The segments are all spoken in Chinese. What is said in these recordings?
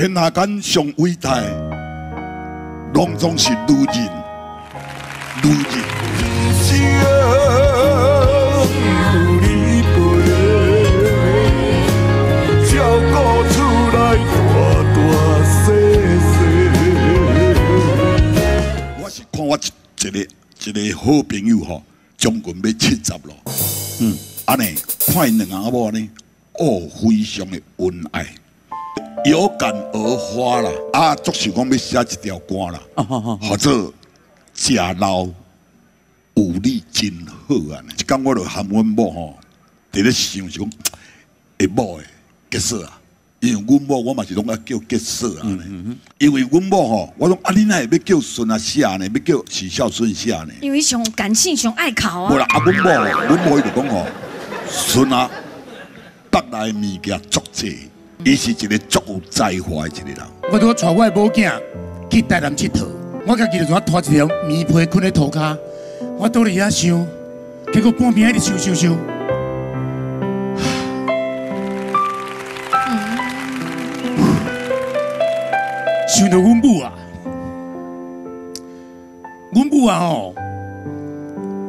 天下间上伟大，拢总是女人，女人。我一一个一个好朋友吼，将近要七十了。嗯，安尼看因两个阿某呢，哦，非常的恩爱，有感而发啦。啊，作是讲要写一条歌啦，或者食老有你真好啊！一讲我就喊阮某吼，伫咧想是讲，会某诶，结束啊。因为阮某我嘛是拢爱叫结束啊，因为阮某吼，我讲啊，你那要叫孙啊写呢，要叫许孝顺写呢？因为上感性上爱考啊。无啦，啊，阮某，阮某伊就讲吼，孙啊，北来物件足济，伊是一个足有才华的一个人。我拄带我的某囝去台南佚佗，我家己就怎拖一条棉被困在涂骹，我倒伫遐想，结果半边喺度想想想。想到阮母啊，阮母啊吼，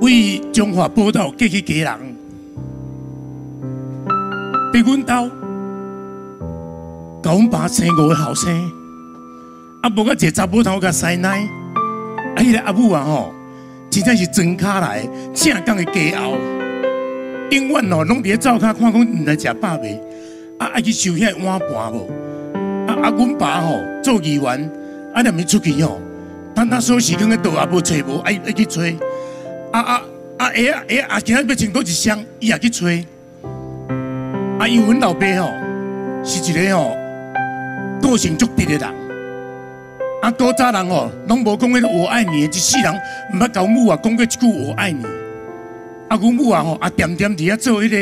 为中华宝岛嫁去家人，伫阮兜，甲阮爸生五个后生，啊无个一个查甫头甲奶奶，啊迄个阿母啊吼，真正是真卡来，正港的家后，永远哦拢伫咧灶骹看讲毋来食饱未，啊爱去收遐碗盘无。啊啊，阮爸吼做议员，啊，连咪出去吼，等他锁匙，刚个倒也无揣无，爱爱去吹。啊啊啊！下啊下啊，今日要穿多一双，伊也去吹。啊，因为阮老爸吼是一个吼个性足直的人。啊，古早人哦拢无讲迄个我爱你，一世人毋捌教母啊讲过一句我爱你。啊，阮母啊吼啊，点点伫遐做迄个，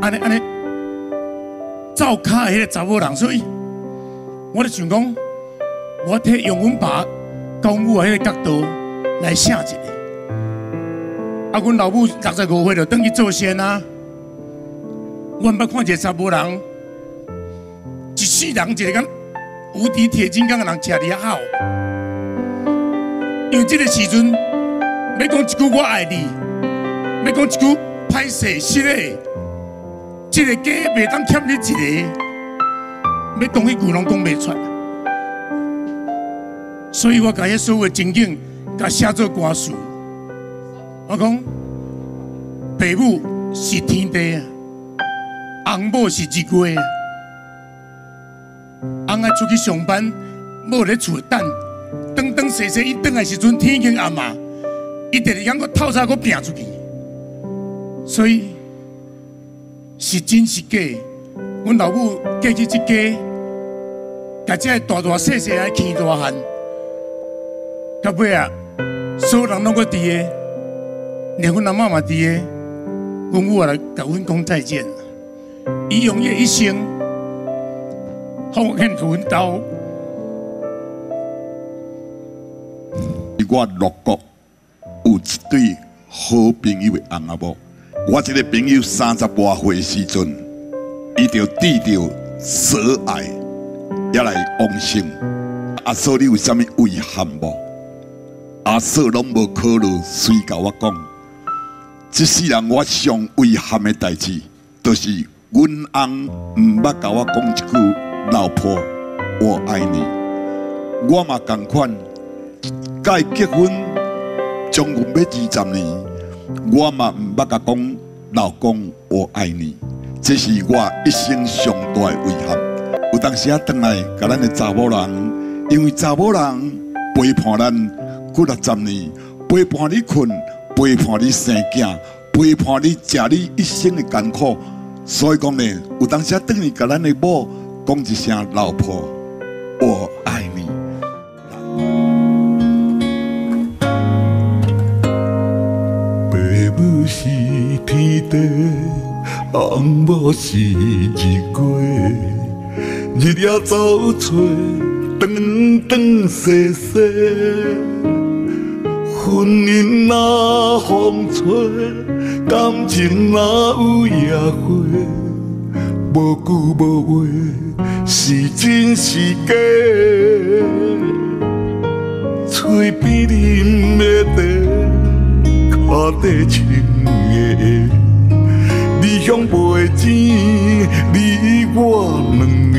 安尼安尼，灶骹迄个查某人，所以。我就想讲，我替用阮爸教母的迄个角度来写一个。啊，阮老母六十五岁就登去做仙啊。我捌看一个查某人，世人一个讲无敌铁金刚的人，吃得好。因为这个时阵，要讲一句我爱你，要讲一句歹势失礼，这个家袂当欠你一个。要讲一句拢讲袂出来，所以我甲迄所有情景，甲写做歌词。我讲，父母是天地啊，翁某是日月啊。翁爱出去上班，无咧厝等，等等细细伊等来时阵，天已经暗啊，伊直直讲个透早个拼出去。所以是真是假？阮老母嫁去一家，甲这大大细细来牵大汉，到尾啊，所有人拢个伫个，连阮阿妈嘛伫个，阮母啊来甲阮讲再见。伊用伊一生，奉献阮兜。我六国有一对好朋友的翁阿某，我这个朋友三十多岁时阵。伊就低调所爱，也来往生。阿嫂，你有啥物遗憾无？阿嫂拢无考虑，随甲我讲。即世人我上遗憾的代志，就是阮翁毋捌甲我讲一句“老婆，我爱你”。我嘛共款，甲伊结婚将近要二十年，我嘛毋捌甲讲“老公，我爱你”。这是我一生上大的遗憾。有当时啊，回来甲咱的查某人，因为查某人陪伴咱几六十年，陪伴你困，陪伴你生囝，陪伴你食你一生的艰苦。所以讲呢，有当时啊，回来甲咱的某讲一声老婆，我爱你。爸母是天地。红母是日月，日夜走找，长长细细。婚姻若风吹，感情若有野花，无句无话。是真是假？嘴边啉的茶，脚底穿的，你向卖钱，你我两个，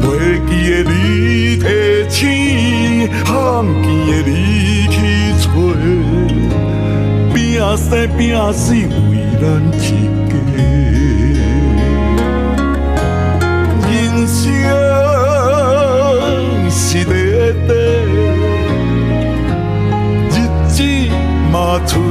袂记的你提醒，罕见的你去找，拼生拼死为咱一嘛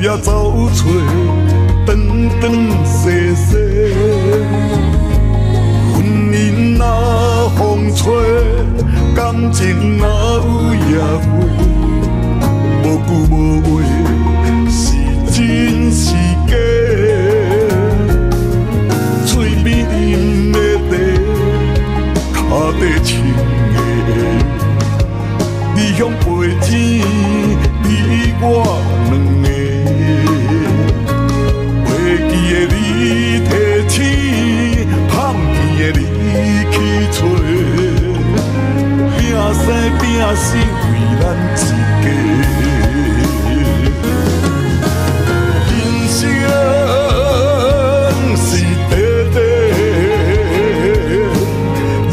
也走出，断断续续。婚姻若风吹，感情若有夜飞，无句无话。也是为咱自己人生是短短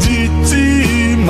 日子嘛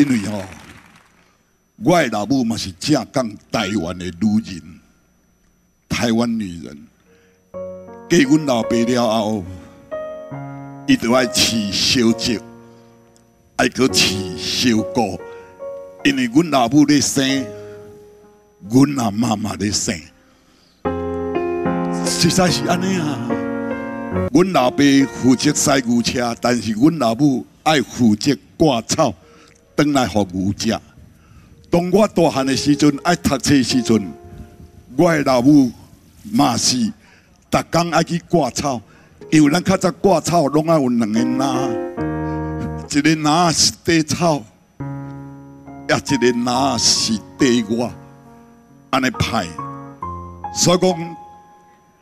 因为吼我老母嘛是正港台湾的女人，台湾女人。嫁阮老爸了后，伊就爱饲小姐，爱搁饲小姑，因为阮老母咧生，阮阿妈妈咧生，实在是安尼啊。阮老爸负责塞牛车，但是阮老母爱负责割草，回来互牛食。当我大汉的时阵，爱读册的时阵，我的老母嘛是，逐工爱去割草，因为咱较早割草拢爱有两个拿，一个拿是地草，也一个拿是地瓜，安尼派。所以讲，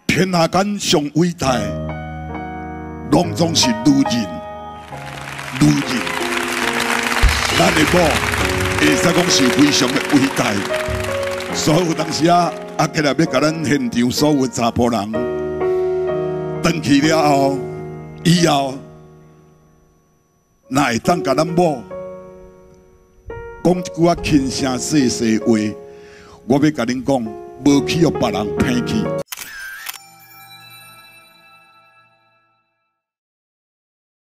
天下间上伟大，拢总是女人，女人，咱的某。会使讲是非常的伟大，所有当时啊，啊，起来要甲咱现场所有查甫人，登去了后，以后，那会当甲咱某讲一句啊轻声细细话，我要甲恁讲，无去互别人偏去。